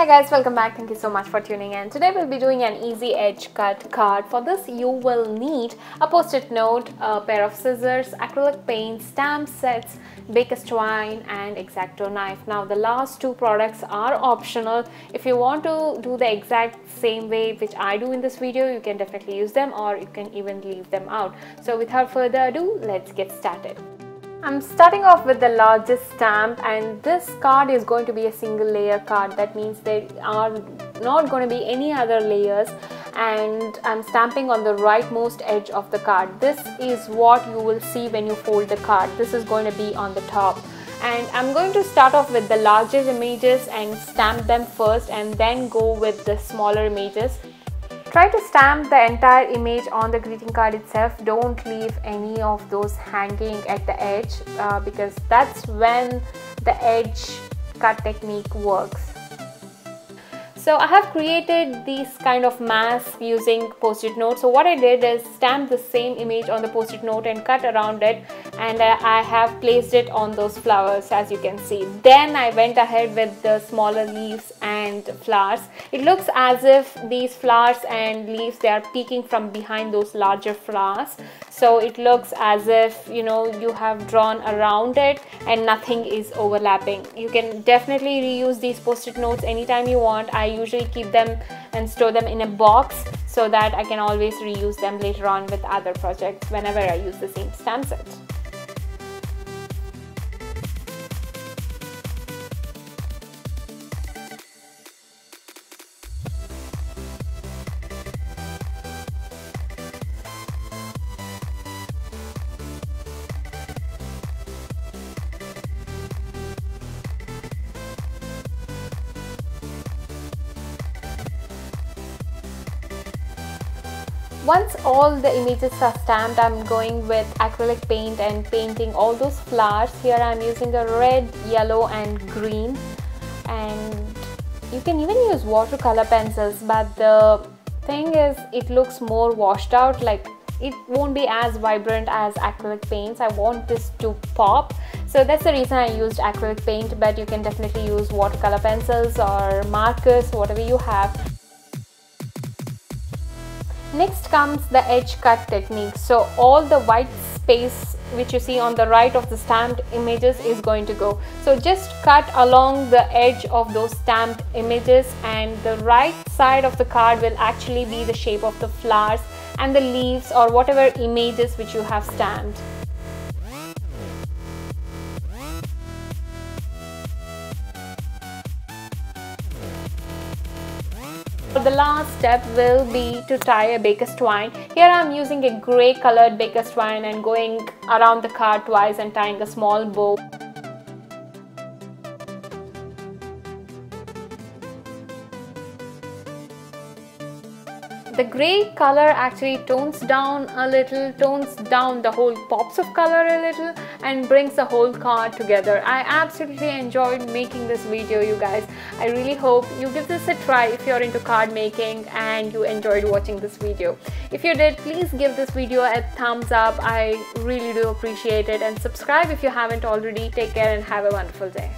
Hi guys, welcome back. Thank you so much for tuning in. Today we'll be doing an easy edge cut card. For this you will need a post-it note, a pair of scissors, acrylic paint, stamp sets, baker's twine and X-Acto knife. Now the last two products are optional. If you want to do the exact same way which I do in this video, you can definitely use them or you can even leave them out. So without further ado, let's get started. I'm starting off with the largest stamp and this card is going to be a single layer card that means there are not going to be any other layers and I'm stamping on the rightmost edge of the card. This is what you will see when you fold the card. This is going to be on the top and I'm going to start off with the largest images and stamp them first and then go with the smaller images Try to stamp the entire image on the greeting card itself. Don't leave any of those hanging at the edge uh, because that's when the edge cut technique works. So I have created this kind of mask using post-it note. So what I did is stamp the same image on the post-it note and cut around it and uh, I have placed it on those flowers as you can see. Then I went ahead with the smaller leaves and flowers. It looks as if these flowers and leaves they are peeking from behind those larger flowers. So it looks as if you know you have drawn around it and nothing is overlapping. You can definitely reuse these post-it notes anytime you want. I usually keep them and store them in a box so that I can always reuse them later on with other projects whenever I use the same stamp set. Once all the images are stamped, I'm going with acrylic paint and painting all those flowers. Here I'm using a red, yellow and green and you can even use watercolor pencils but the thing is it looks more washed out like it won't be as vibrant as acrylic paints. I want this to pop so that's the reason I used acrylic paint but you can definitely use watercolor pencils or markers whatever you have Next comes the edge cut technique. So all the white space which you see on the right of the stamped images is going to go. So just cut along the edge of those stamped images and the right side of the card will actually be the shape of the flowers and the leaves or whatever images which you have stamped. The last step will be to tie a baker's twine. Here I'm using a grey colored baker's twine and going around the card twice and tying a small bow. The gray color actually tones down a little tones down the whole pops of color a little and brings the whole card together. I absolutely enjoyed making this video you guys. I really hope you give this a try if you're into card making and you enjoyed watching this video. If you did please give this video a thumbs up. I really do appreciate it. And subscribe if you haven't already. Take care and have a wonderful day